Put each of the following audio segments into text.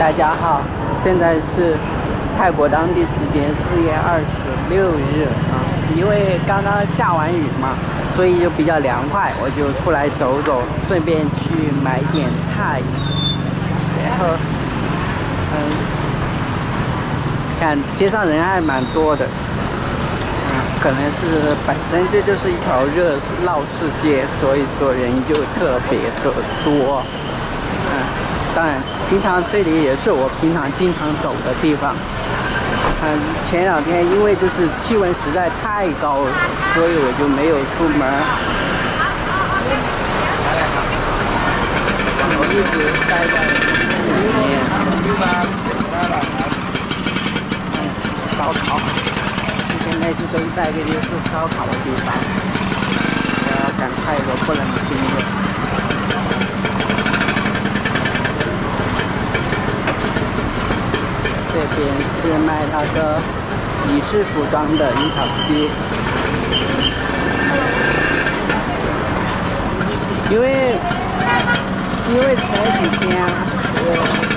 大家好，现在是泰国当地时间四月二十六日啊，因为刚刚下完雨嘛，所以就比较凉快，我就出来走走，顺便去买点菜，然后嗯，看街上人还蛮多的。嗯可能是本身这就是一条热闹市街，所以说人就特别的多。当然，平常这里也是我平常经常走的地方。嗯，前两天因为就是气温实在太高了，所以我就没有出门。我一直待在里面。烧烤。现在是都在这里做烧烤的地方，要赶快的，不能停了。这边是卖那个女士服装的一条街，因为因为前几天，呃，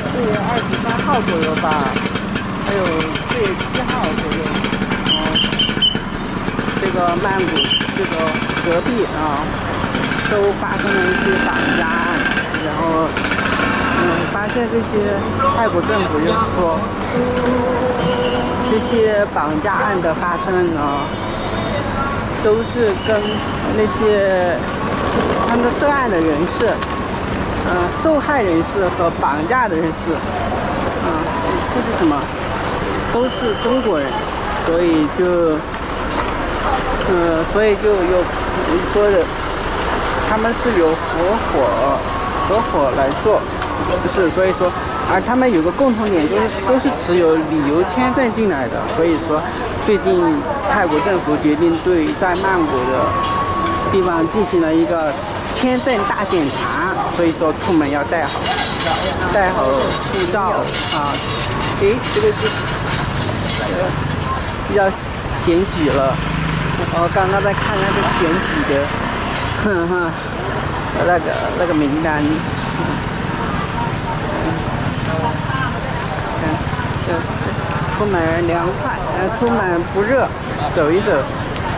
四月二十三号左右吧，还有四月七号左右。这个曼谷这个隔壁啊，都发生了一些绑架案，嗯，发现这些泰国政府就是说，这些绑架案的发生呢，都是跟那些他们涉案的人士，嗯，受害人士和绑架的人士，嗯，这是什么？都是中国人，所以就。嗯，所以就有说的，他们是有合伙合伙来做，不是，所以说，而他们有个共同点，就是都是持有旅游签证进来的，所以说，最近泰国政府决定对在曼谷的地方进行了一个签证大检查，所以说出门要带好带好护照啊。诶，这个是比较险举了。我刚刚在看那个选举的，哼哼，那个那个名单，出门凉快，呃，出门不热，走一走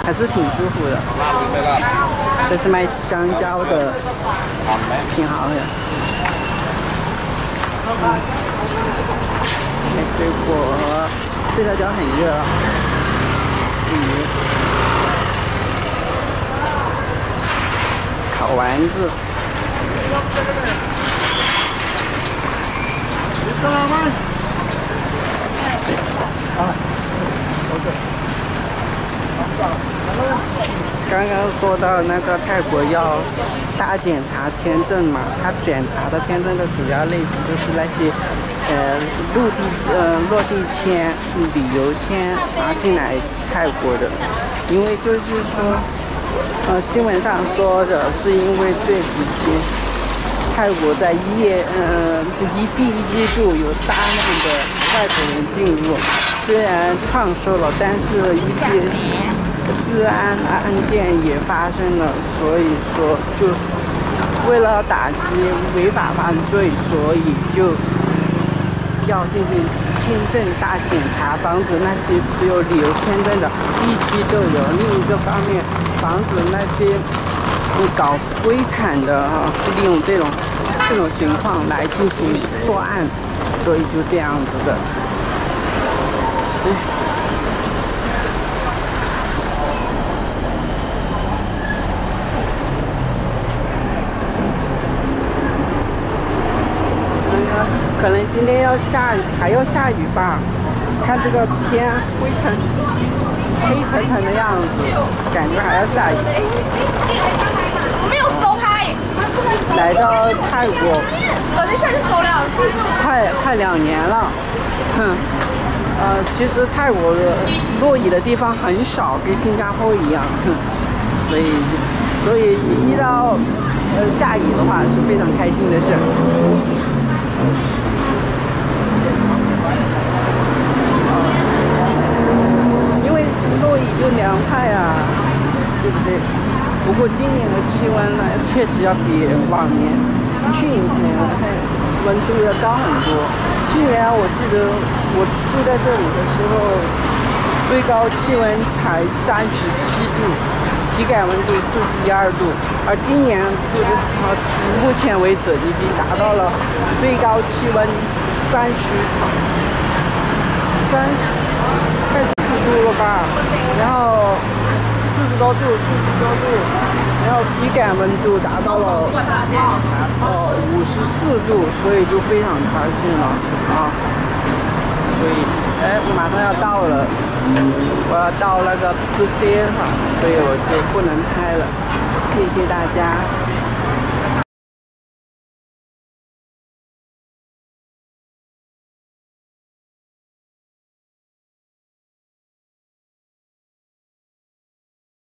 还是挺舒服的。这是卖香蕉的，挺好的。卖水果，这条桥很热，嗯。烤丸子。刚刚说到那个泰国要大检查签证嘛，他检查的签证的主要类型就是那些呃陆地呃落地签、旅游签拿进来泰国的，因为就是说。呃，新闻上说的是因为这几天泰国在一，呃，一第一季度有大量的外国人进入，虽然创收了，但是一些治安案件也发生了，所以说就为了打击违法犯罪，所以就要进行签证大检查，防止那些持有旅游签证的一批逗留。另一个方面。防止那些搞灰产的哈，利用这种这种情况来进行作案，所以就这样子的。可能今天要下还要下雨吧？看这个天灰尘。黑沉沉的样子，感觉还要下雨。我没有收拍。来到泰国，快快两年了，哼。呃，其实泰国的落雨的地方很少，跟新加坡一样，哼。所以，所以一到呃下雨的话是非常开心的事。又凉快啊，对不对？不过今年的气温呢，确实要比往年、去年温度要高很多。去年我记得我住在这里的时候，最高气温才三十七度，体感温度四十一二度，而今年就是啊，目前为止已经达到了最高气温三十三快四十度了吧，然后十多度，四十多度。然后体感温度达到了哦五十四度，所以就非常开心了啊！所以哎，我马上要到了，我要到那个路边哈，所以我就不能拍了。谢谢大家。